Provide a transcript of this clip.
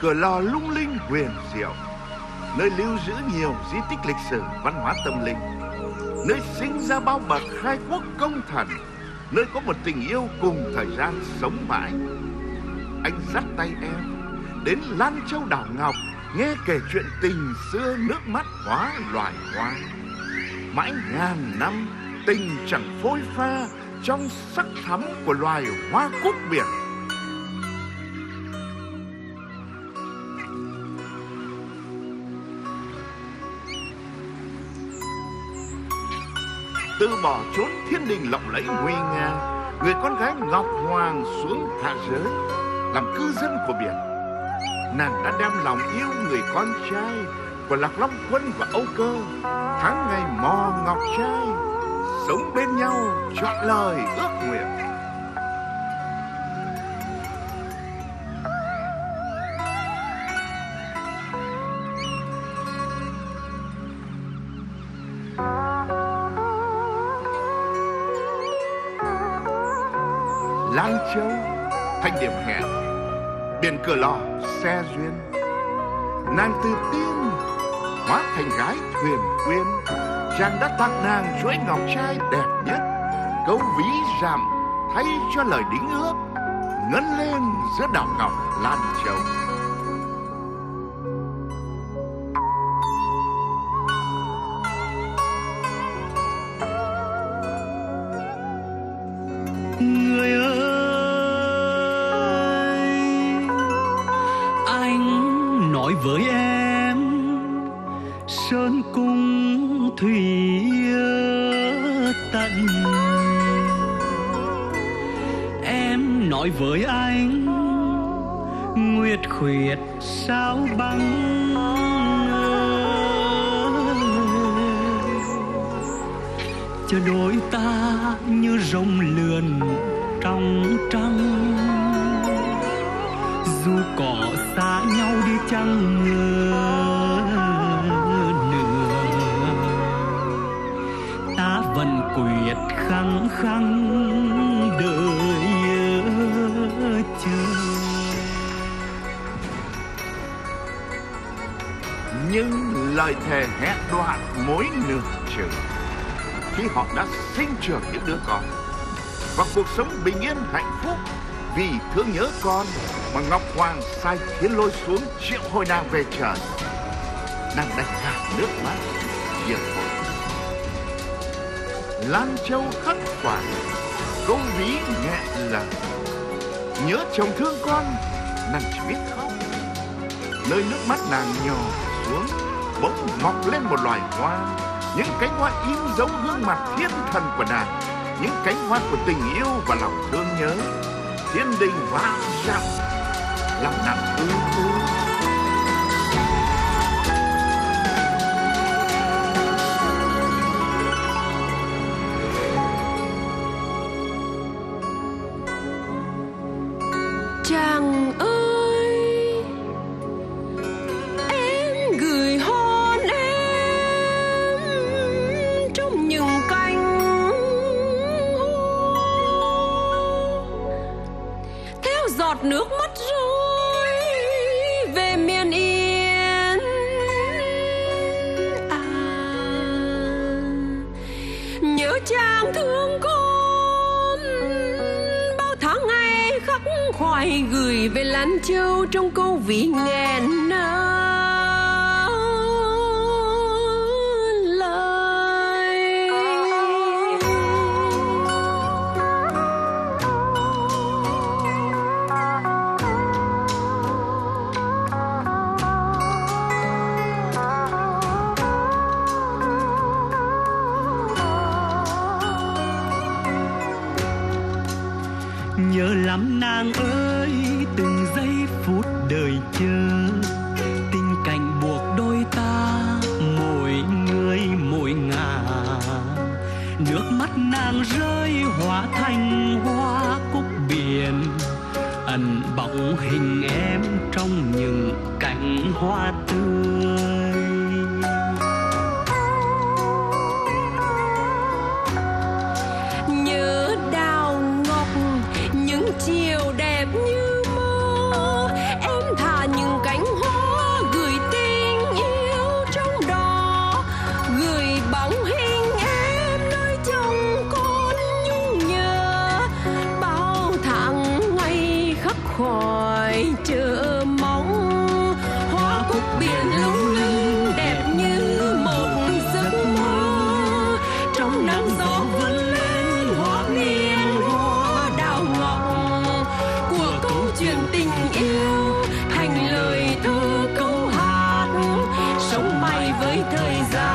cửa lò lung linh huyền diệu, nơi lưu giữ nhiều di tích lịch sử văn hóa tâm linh, nơi sinh ra bao bậc khai quốc công thần, nơi có một tình yêu cùng thời gian sống mãi. Anh dắt tay em đến lan châu đảo ngọc, nghe kể chuyện tình xưa nước mắt hóa loài hoa. Mãi ngàn năm, tình chẳng phôi pha trong sắc thắm của loài hoa cúc biển. Từ bỏ chốn thiên đình lộng lẫy nguy nga, người con gái ngọc hoàng xuống hạ giới, làm cư dân của biển. Nàng đã đem lòng yêu người con trai của lạc long quân và âu cơ, tháng ngày mò ngọc trai, sống bên nhau chọn lời ước nguyện. Lan Châu, thanh điểm hẹn biển cửa lò, xe duyên, nàng từ tiên, hóa thành gái thuyền quyên chàng đã tặng nàng chuỗi ngọc trai đẹp nhất, câu ví giảm thay cho lời đính ước ngân lên giữa đảo ngọc lan châu. Người ơi sơn cung thủy tận. Em nói với anh, nguyệt khuyết sao băng cho đôi ta như rồng lượn trong trăng. Dù có xa nhau đi chăng nữa nguyệt khăng khăng đợi chờ. Nhưng lời thề hẹn đoạn mối nửa chừng khi họ đã sinh trưởng những đứa con. Và cuộc sống bình yên hạnh phúc vì thương nhớ con mà ngọc hoàng sai khiến lôi xuống triệu hồi nàng về trời. Nàng đã gạt nước mắt, diệt hồn lan châu khắc khoản, câu ví nghẹn là, nhớ chồng thương con, nàng chỉ biết khóc. Nơi nước mắt nàng nhỏ xuống, bỗng mọc lên một loài hoa. Những cánh hoa im dấu gương mặt thiên thần của nàng, những cánh hoa của tình yêu và lòng thương nhớ. Thiên đình vang dặm, lòng nàng ưu tư giọt nước mắt rơi Về miền yên à, Nhớ chàng thương con Bao tháng ngày khắc khoải Gửi về Lan Châu trong câu ví nghẹn nơi. Nhớ lắm nàng ơi, từng giây phút đời chờ tình cảnh buộc đôi ta, mỗi người mỗi ngả nước mắt nàng rơi hóa thành hoa cúc biển, ẩn bóng hình em trong những cánh hoa tươi. hoài chờ mong hoa cúc biển lung linh đẹp như một giấc mơ. Trong nắng gió vươn lên, hoa miên hoa đào ngọc. Của câu chuyện tình yêu, thành lời thơ câu hát. Sống bay với thời gian.